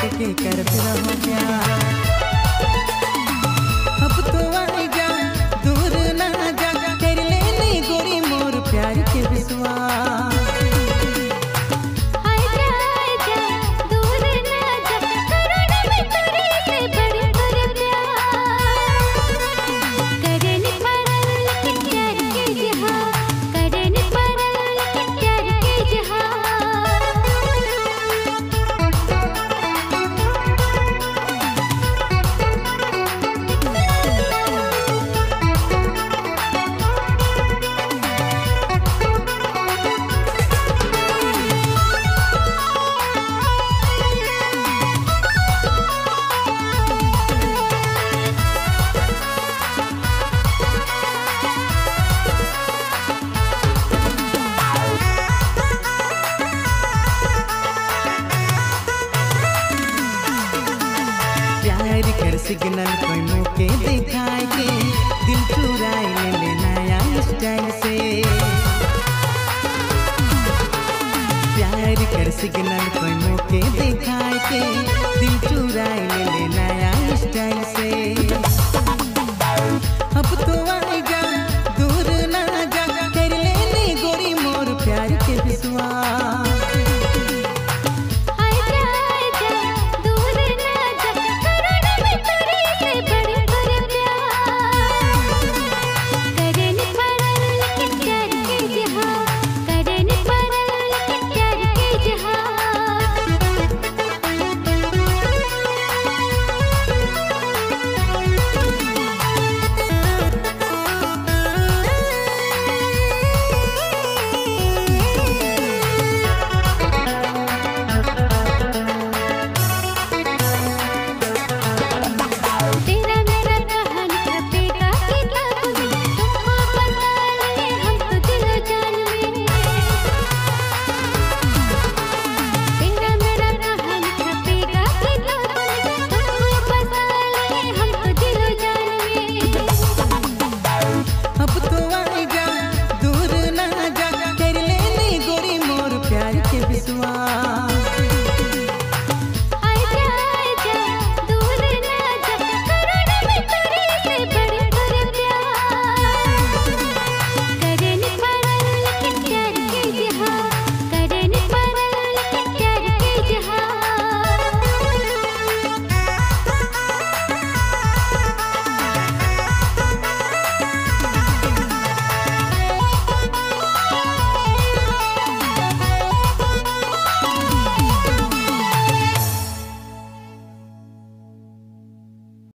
से तुके करत रहो प्यार सिग्नल कोई मौके दिखाए के दिल चुराए ले ले नया स्टाइल से। प्यार कर सिग्नल कोई मौके दिखाए के